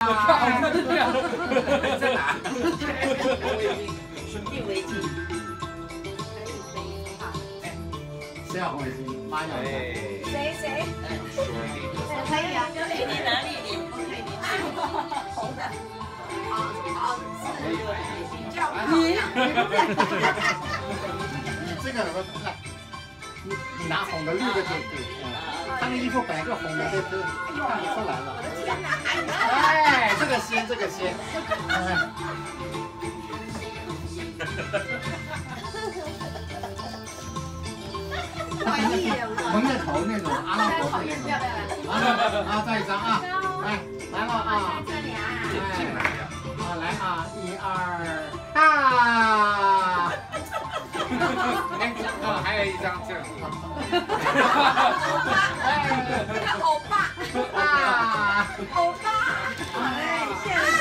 看这样，在哪？围巾，纯净围巾。谁要红围巾？妈要。谁谁？可以啊，给你哪里？你红的。好，好，可以。比较你你这个怎么？你你拿红的绿的就对。他的衣服本来就红的，这这看不出来了。我的天哪！哎，这个先，这个先。哎。蒙着头那种阿拉伯的那种。啊，再一张啊，来来了啊，进来呀！啊来啊，一二啊！哎，哦，还有一张这样。好啦，好嘞，谢谢。